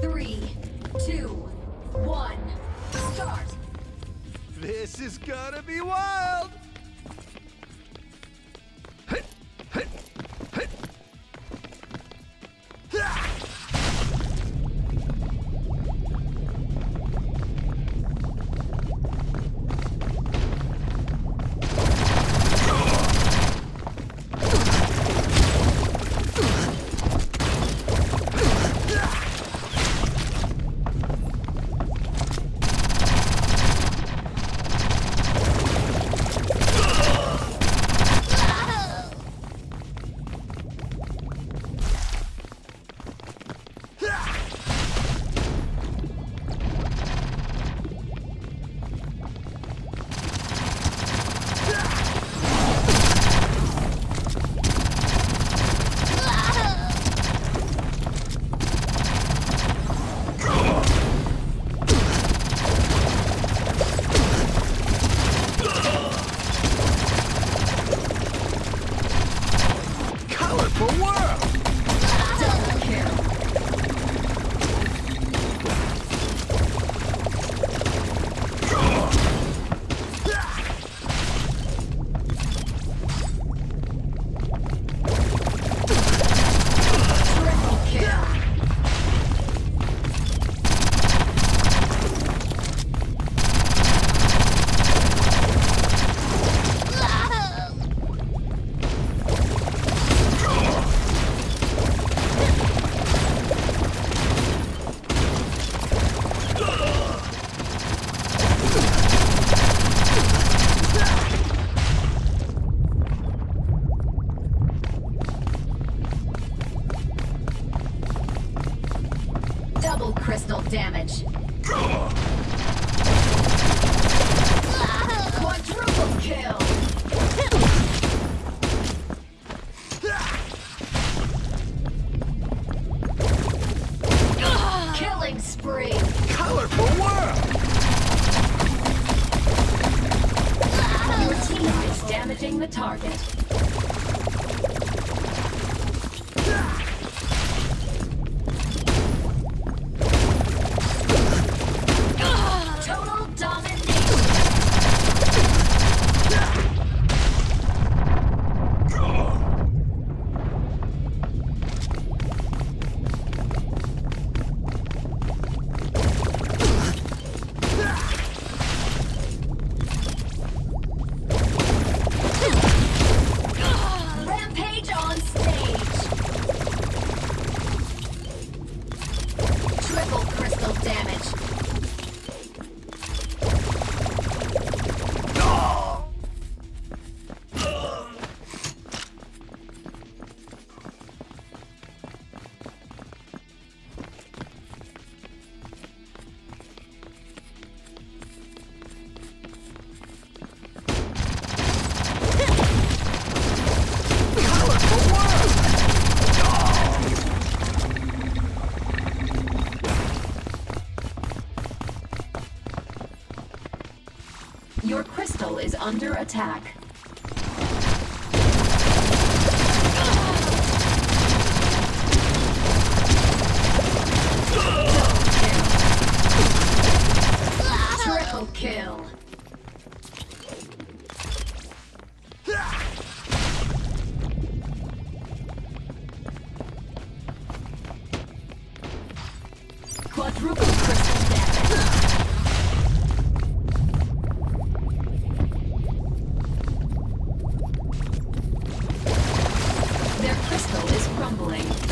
Three, two, one, start! This is gonna be wild! Crystal damage. Quadruple kill. Killing spree. Colorful world! Your team is damaging the target. Under attack. Triple kill. Crumbling.